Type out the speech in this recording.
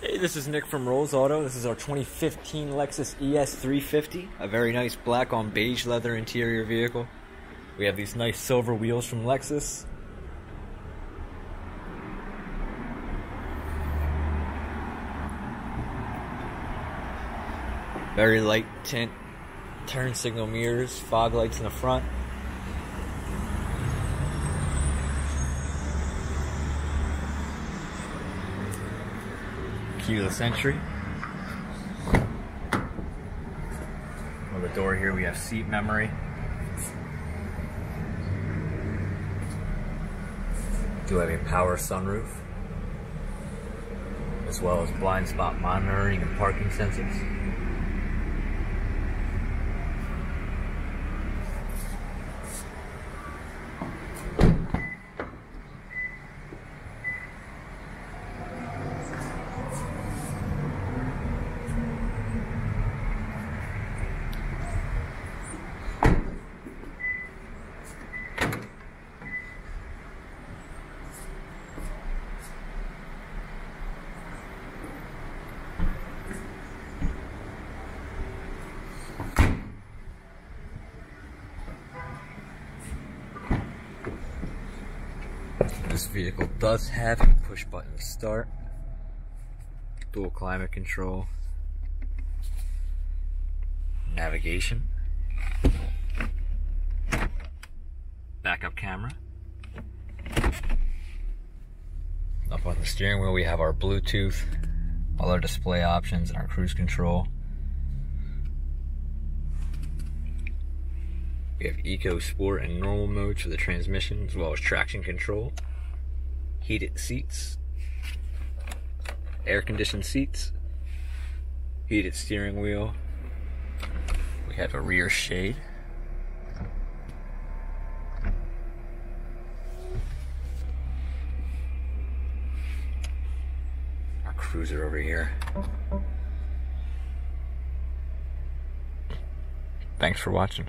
Hey, this is Nick from Rolls Auto. This is our 2015 Lexus ES350, a very nice black on beige leather interior vehicle. We have these nice silver wheels from Lexus. Very light tint, turn signal mirrors, fog lights in the front. Keyless entry. On the door here we have seat memory. Do have a power sunroof, as well as blind spot monitoring and parking sensors. This vehicle does have a push button start, dual climate control, navigation, backup camera. Up on the steering wheel we have our Bluetooth, all our display options and our cruise control. We have Eco Sport and normal modes for the transmission as well as traction control. Heated seats. Air conditioned seats. Heated steering wheel. We have a rear shade. Our cruiser over here. Thanks for watching.